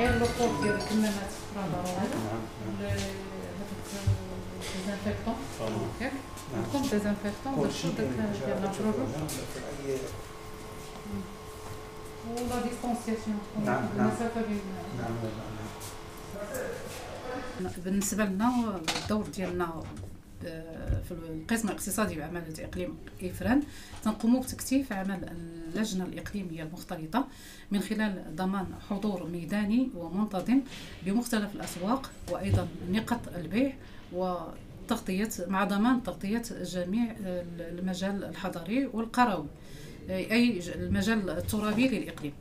غير لوكور ديال الكمامات راه ضروري نعم نعم هذاك ديزانفيكتون آه. ياك نعم. عندكم ديزانفيكتون باش كلشي داك ديال ناتشورال في اي ولا ديستونسياسيون نعم، نعم. المسافه بين نعم نعم بالنسبه لنا الدور ديالنا آه، في القسم الاقتصادي بعمل اقليم إفران. تنقوم بتكثيف عمل اللجنة الإقليمية المختلطة من خلال ضمان حضور ميداني ومنتظم بمختلف الأسواق وأيضا نقط البيع وتغطية مع ضمان تغطية جميع المجال الحضري والقروي ج- المجال الترابي للإقليم.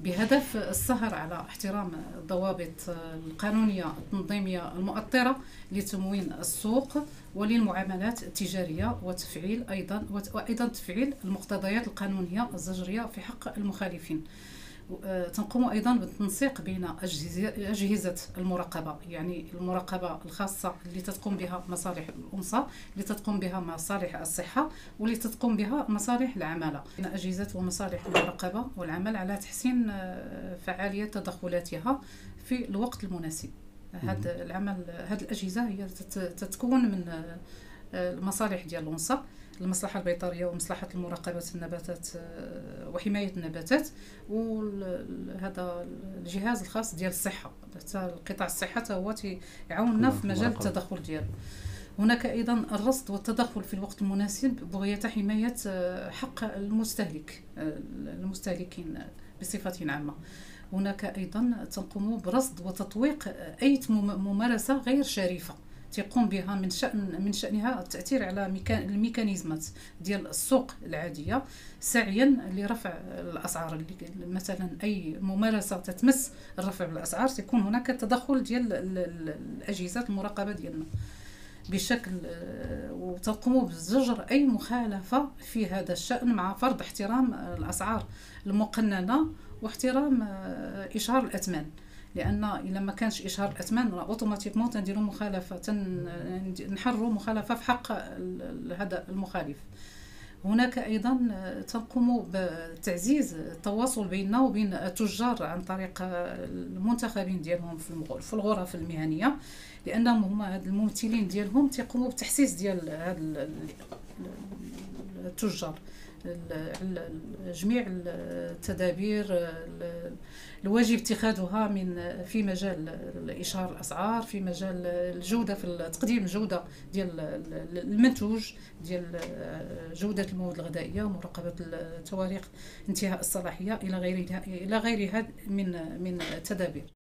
بهدف السهر على احترام الضوابط القانونية التنظيمية المؤطرة لتموين السوق وللمعاملات التجارية وتفعيل أيضا وت- وأيضا تفعيل المقتضيات القانونية الزجرية في حق المخالفين. تنقوم أيضا بالتنسيق بين اجهزه أجهزة المراقبة يعني المراقبة الخاصة اللي تتقوم بها مصالح الأنثى اللي تتقوم بها مصالح الصحة واللي تتقوم بها مصالح العمالة. بين أجهزة ومصالح المراقبة والعمل على تحسين آه، فعالية تدخلاتها في الوقت المناسب. هذا العمل هذه الأجهزة هي تت- تتكون من آه، آه، المصالح ديال الانثى المصلحة البيطرية ومصلحة المراقبة النباتات آه، وحماية النباتات وهذا الجهاز الخاص ديال الصحة. حتى القطاع الصحة حتى هو تيعاوننا في مجال. التدخل ديالو هناك أيضا الرصد والتدخل في الوقت المناسب بغيه حماية آه، حق المستهلك آه، المستهلكين بصفة عامة. هناك أيضا تنقوم برصد وتطويق أي مم- ممارسة غير شريفة. تقوم بها من شان من شأنها التأثير على ميكا- الميكانيزمات ديال السوق العادية سعيا لرفع الأسعار اللي مثلا أي ممارسة تتمس الرفع بالأسعار تكون هناك تدخل ديال ال- ال- الأجهزة المراقبة ديالنا. بشكل آه، وتقوم بزجر أي مخالفة في هذا الشأن مع فرض احترام الأسعار المقننة واحترام آه، إشهار الأثمان. لأن الا ما كانش إشهار الأثمان راه اوتوماتيكمون تنديروا مخالفة نحرروا مخالفة في حق هذا المخالف. هناك أيضا تنقوم بتعزيز التواصل بيننا وبين التجار عن طريق المنتخبين ديالهم في في الغرف المهنية لأنهم هما هاد الممثلين ديالهم تيقوموا بتحسيس ديال هاد ال- ال- التجار ال- ال- جميع التدابير ال- الواجب اتخاذها من في مجال اشهار الأسعار في مجال الجودة في تقديم الجودة ديال المنتوج ديال جودة المواد الغذائية مراقبه تواريخ انتهاء الصلاحية إلى غيرها إلى غيرها من من التدابير.